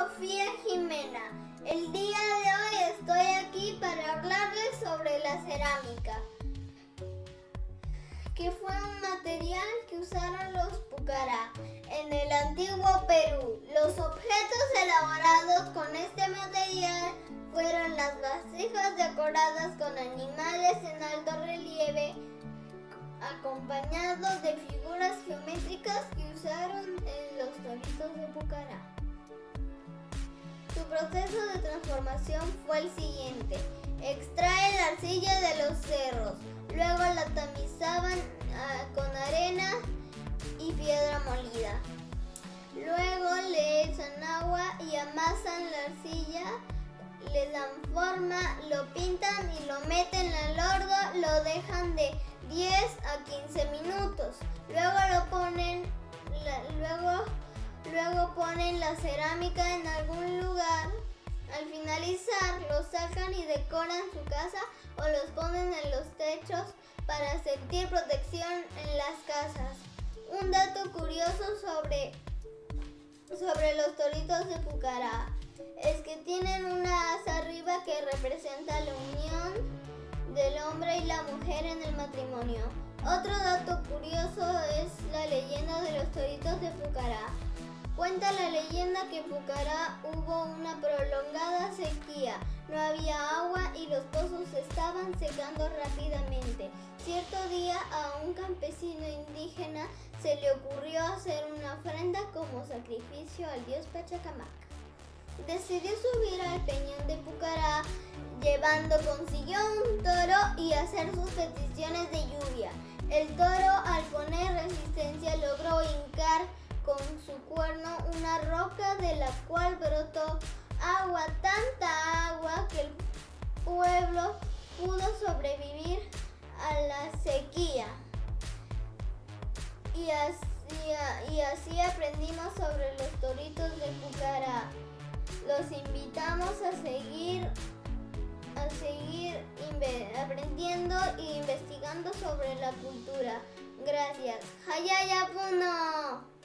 Sofía Jimena. El día de hoy estoy aquí para hablarles sobre la cerámica, que fue un material que usaron los Pucará en el antiguo Perú. Los objetos elaborados con este material fueron las vasijas decoradas con animales en alto relieve, acompañados de figuras geométricas que usaron en los toritos de Pucará. Su proceso de transformación fue el siguiente. Extraen la arcilla de los cerros, luego la tamizaban ah, con arena y piedra molida. Luego le echan agua y amasan la arcilla, le dan forma, lo pintan y lo meten al horno, lo dejan de 10 a ponen la cerámica en algún lugar. Al finalizar, los sacan y decoran su casa o los ponen en los techos para sentir protección en las casas. Un dato curioso sobre, sobre los toritos de Pucará es que tienen una asa arriba que representa la unión del hombre y la mujer en el matrimonio. Otro dato curioso es la leyenda de los toritos de Pucará. Cuenta la leyenda que en Pucará hubo una prolongada sequía, no había agua y los pozos estaban secando rápidamente. Cierto día a un campesino indígena se le ocurrió hacer una ofrenda como sacrificio al dios Pachacamac. Decidió subir al peñón de Pucará llevando consigo un toro y hacer sus peticiones de lluvia. El toro al poner una roca de la cual brotó agua, tanta agua que el pueblo pudo sobrevivir a la sequía. Y así, aprendimos sobre los toritos de Pucará. Los invitamos a seguir a seguir aprendiendo e investigando sobre la cultura. Gracias. Hayaya Puno.